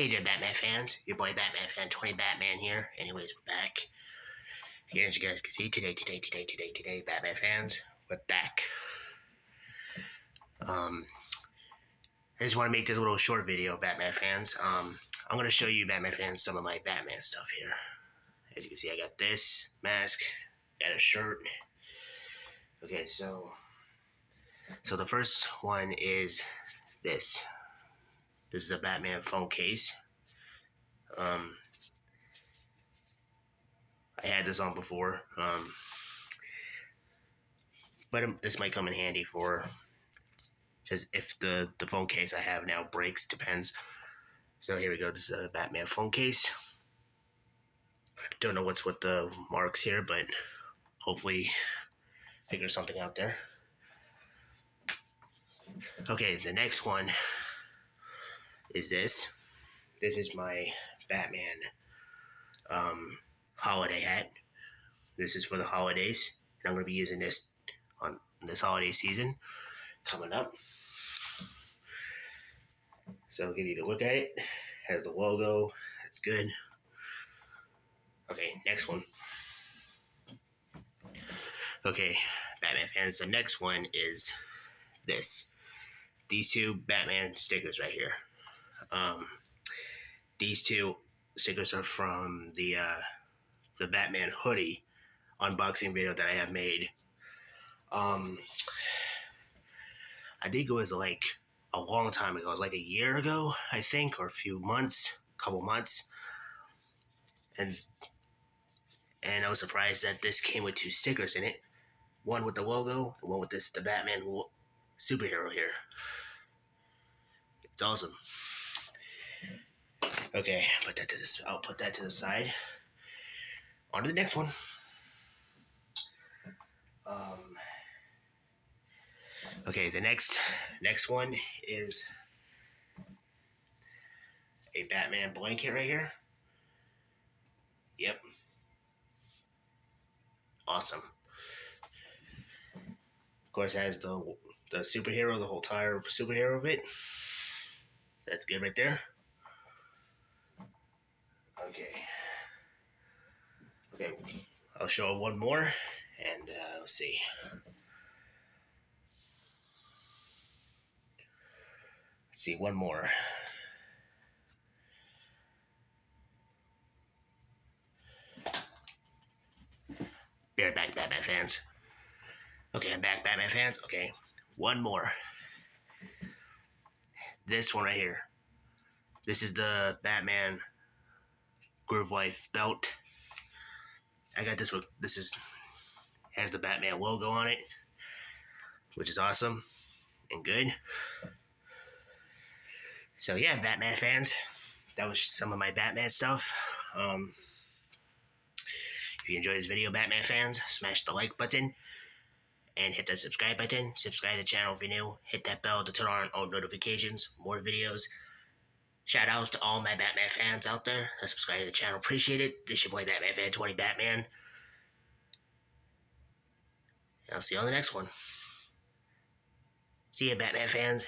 Hey there, Batman fans. Your boy Batman fan 20 Batman here. Anyways, we're back. Here, as you guys can see, today, today, today, today, today, Batman fans, we're back. Um, I just want to make this little short video, Batman fans. Um, I'm going to show you, Batman fans, some of my Batman stuff here. As you can see, I got this mask, got a shirt. Okay, so, so the first one is this. This is a Batman phone case. Um, I had this on before, um, but um, this might come in handy for just if the the phone case I have now breaks. Depends. So here we go. This is a Batman phone case. I don't know what's with the marks here, but hopefully figure something out there. Okay, the next one is this. This is my Batman um, holiday hat. This is for the holidays, and I'm going to be using this on this holiday season coming up. So I'll give you a look at it. Has the logo. That's good. Okay, next one. Okay, Batman fans, the next one is this. These two Batman stickers right here. Um, these two stickers are from the uh, the Batman hoodie unboxing video that I have made. Um, I think it was like a long time ago. It was like a year ago, I think, or a few months, couple months, and and I was surprised that this came with two stickers in it. One with the logo, and one with this the Batman superhero here. It's awesome. Okay, put that to this. I'll put that to the side. On to the next one. Um. Okay, the next next one is a Batman blanket right here. Yep. Awesome. Of course, has the the superhero, the whole tire superhero of it. That's good right there. Okay. Okay, I'll show one more, and uh, let's see. Let's see, one more. Be right back, Batman fans. Okay, I'm back, Batman fans. Okay, one more. This one right here. This is the Batman Groove Life belt. I got this one. this is has the Batman logo on it, which is awesome and good. So yeah, Batman fans, that was some of my Batman stuff. Um, if you enjoyed this video, Batman fans, smash the like button and hit that subscribe button. Subscribe to the channel if you're new. Hit that bell to turn on all notifications. More videos. Shout outs to all my Batman fans out there that subscribe to the channel. Appreciate it. This your boy Batman Fan 20 Batman. I'll see you on the next one. See ya, Batman fans.